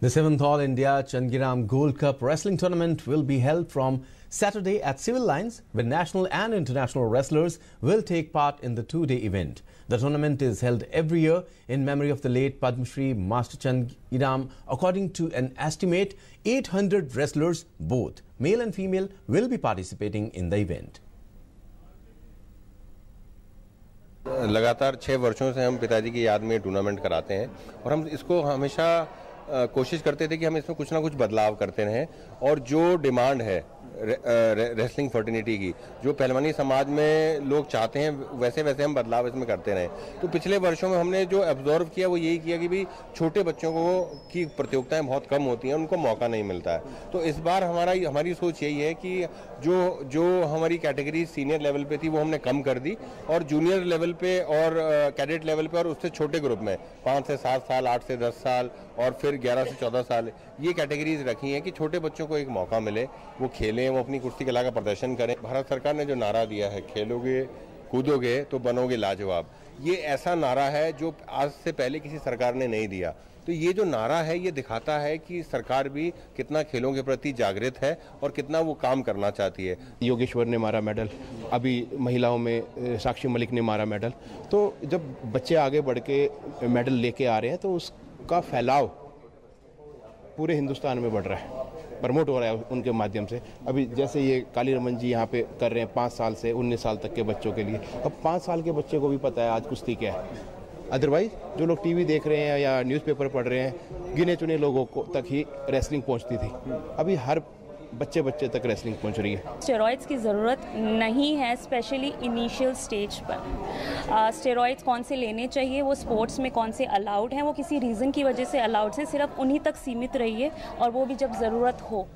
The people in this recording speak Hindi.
The seventh All India Changiram Gold Cup Wrestling Tournament will be held from Saturday at Civil Lines, where national and international wrestlers will take part in the two day event. The tournament is held every year in memory of the late Padma Shri Master Changiram. According to an estimate, 800 wrestlers, both male and female, will be participating in the event. लगातार छः वर्षों से हम पिताजी की याद में टूर्नामेंट कराते हैं और हम इसको हमेशा कोशिश करते थे कि हम इसमें कुछ ना कुछ बदलाव करते रहें। और जो डिमांड है रेसलिंग फर्टिनिटी की, जो पहलवानी समाज में लोग चाहते हैं, वैसे वैसे हम बदलाव इसमें करते रहे। तो पिछले वर्षों में हमने जो ऑब्ज़र्व किया, वो यही किया कि भाई, छोटे बच्चों को, की प्रतियोगिताएँ बहुत कम होती हैं, उनको मौका नहीं मिलता है। तो इस बार हमारा, हमारी सोच यही है कि जो जो हमारी कैटेगरी सीनियर लेवल पर थी, वो हमने कम कर दी। और जूनियर लेवल पर और कैडेट लेवल पर और उससे छोटे ग्रुप में, पाँच से सात साल, आठ से दस साल और फिर ग्यारह से चौदह साल, ये कैटेगरीज रखी हैं कि छोटे बच्चों को एक मौका मिले, वो खेलें, वो अपनी कुर्सी कला का प्रदर्शन करें। भारत सरकार ने जो नारा दिया है, खेलोगे, कूदोगे तो बनोगे लाजवाब। ये ऐसा नारा है जो आज से पहले किसी सरकार ने नहीं दिया। तो ये जो नारा है, ये दिखाता है कि सरकार भी कितना खेलों के प्रति जागृत है और कितना वो काम करना चाहती है। योगेश्वर ने मारा मेडल, अभी महिलाओं में, साक्षी मलिक ने मारा मेडल। तो जब बच्चे आगे बढ़ के मेडल लेके आ रहे हैं तो उसका फैलाव पूरे हिंदुस्तान में बढ़ रहा है, प्रमोट हो रहा है उनके माध्यम से। अभी जैसे ये काली रमन जी यहाँ पे कर रहे हैं पाँच साल से, उन्नीस साल तक के बच्चों के लिए। अब पाँच साल के बच्चे को भी पता है आज कुश्ती क्या है। अदरवाइज़ जो लोग टीवी देख रहे हैं या न्यूज़पेपर पढ़ रहे हैं, गिने चुने लोगों को तक ही रेसलिंग पहुँचती थी। अभी हर बच्चे बच्चे तक रेसलिंग पहुँच रही है। स्टेरॉइड्स की ज़रूरत नहीं है स्पेशली इनिशियल स्टेज पर। स्टेरॉइड्स कौन से लेने चाहिए, वो स्पोर्ट्स में कौन से अलाउड हैं, वो किसी रीज़न की वजह से अलाउड से सिर्फ़ उन्हीं तक सीमित रहिए और वो भी जब ज़रूरत हो।